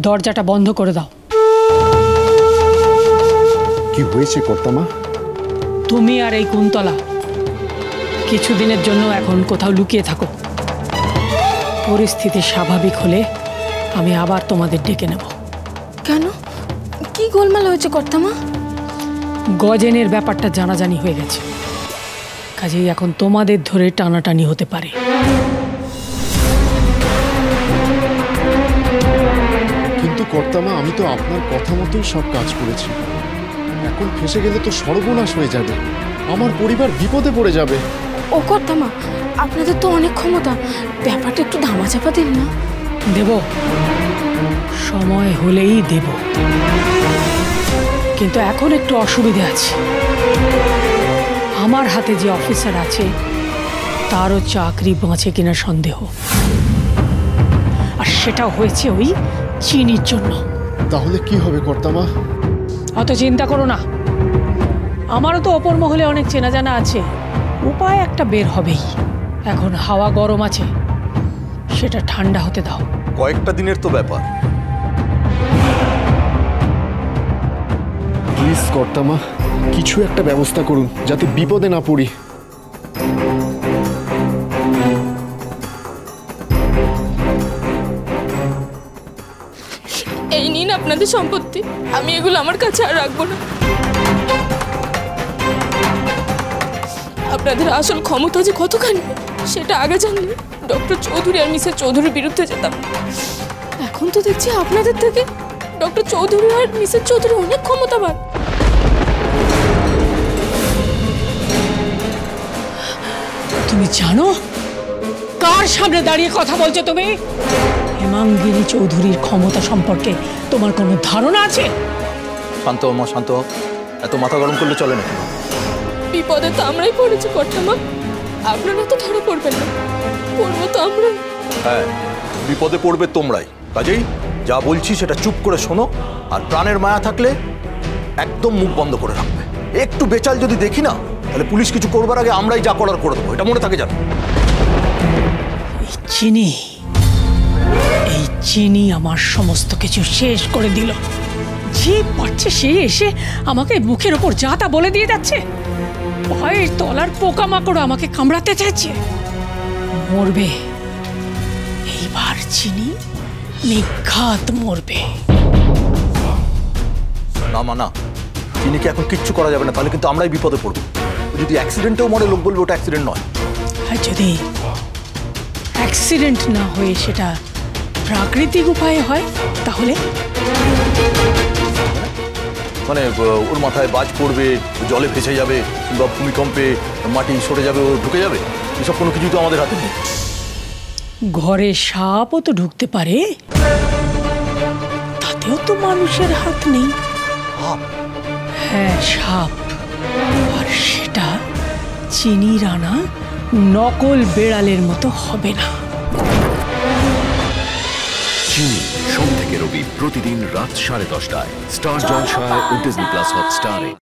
দরজাটা বন্ধ করে দাও। কি হয়েছে কর্তামা? তুমি আর এই কুন্তলা কিছুদিনের জন্য এখন কোথাও লুকিয়ে থাকো। পরিস্থিতি স্বাভাবিক হলে আমি আবার তোমাদের ডেকে নেব। কেন? কি গোলমাল হয়েছে কর্তামা? গজেনের ব্যাপারটা জানাজানি হয়ে গেছে। কাজেই এখন তোমাদের ধরে টানাটানি হতে পারে। কর্তামা আমি তো আপনার কথা মতোই সব কাজ করেছি। এখন ফেসে গেলে তো সর্বনাশ হয়ে যাবে। আমার পরিবার বিপদে পড়ে যাবে। ও কর্তামা আপনাদের তো অনেক ক্ষমতা। ব্যাপারটা একটু ধামাচাপা দিন না। দেব সময় হলেই দেব। কিন্তু এখন একটু অসুবিধে আছে। আমার হাতে যে অফিসার আছে তারও চাকরি বাঁচে কিনা সন্দেহ। আর সেটা হয়েছে ওই চিনির জন্য। তাহলে কি হবে কর্তামা? অত চিন্তা করো না। আমারও তো অপর মহলে অনেক চেনা জানা আছে। উপায় একটা বের হবেই। এখন হাওয়া গরম আছে। সেটা ঠান্ডা হতে দাও। কয়েকটা দিনের তো ব্যাপার। প্লিজ কর্তামা কিছু একটা ব্যবস্থা করুন যাতে বিপদে না পড়ি। এই নিন আপনাদের সম্পত্তি। আমি এগুলো আমার কাছে আর রাখব না। আপনাদের আসল ক্ষমতা যে কতখানি, সেটা আগে জানলে ডক্টর চৌধুরী আর মিসেস চৌধুরীর বিরুদ্ধে যেতাম। এখন তো দেখছি আপনাদের থেকে ডক্টর চৌধুরী আর মিসেস চৌধুরী অনেক ক্ষমতাবান। তুমি জানো? কার সামনে দাঁড়িয়ে কথা বলছো তুমি? হেমাঙ্গিনী চৌধুরীর ক্ষমতা সম্পর্কে তোমার কোনো ধারণা আছে? শান্ত মা শান্ত এত মাথা গরম করলে চলে না। বিপদে তো আমরাই পড়েছি কর্তামা আপনারা তো ধরে পড়বেন না। পড়ব তো আমরা হ্যাঁ বিপদে পড়বে তোমরাই। কাজেই যা বলছি সেটা চুপ করে শোনো আর প্রাণের মায়া থাকলে একদম মুখ বন্ধ করে রাখবে। একটু বেচাল যদি দেখি না তাহলে পুলিশ কিছু করবার আগে আমরাই যা করার করে দেবো। এটা মনে থাকে জানো? চিনি। চিনি আমার সমস্ত কিছু শেষ করে দিল। যে পারছে সে এসে আমাকে মুখের ওপর যা তা বলে দিয়ে যাচ্ছে। পায়ের তলার পোকামাকড় আমাকে কামড়াতে চাইছে। মরবে। এইবার চিনি নিঘাত মরবে। না মা না। চিনিকে এখন কিচ্ছু করা যাবে না তাহলে কিন্তু আমরাই বিপদে পড়ব। যদি অ্যাক্সিডেন্টেও মরে লোক বলবে ওটা অ্যাক্সিডেন্ট নয়। আর যদি অ্যাক্সিডেন্ট না হয়ে সেটা প্রাকৃতিক উপায়ে হয় তাহলে? মানে ওর মাথায় বাজ পড়বে জলে ভেসে যাবে কিংবা ভূমিকম্পে মাটি সরে যাবে ও ঢুকে যাবে? এসব কোনো কিছুই তো আমাদের হাতে নেই। ঘরে সাপও তো ঢুকতে পারে। তাতেও তো মানুষের হাত নেই। হ্যাঁ সাপ। আর সেটা চিনি রানা নকল বেড়ালের মতো হবে না। চিনি সোম থেকে রবি প্রতিদিন রাত সাড়ে দশটায়। স্টার জলসায় ও ডিজনি প্লাস হটস্টারে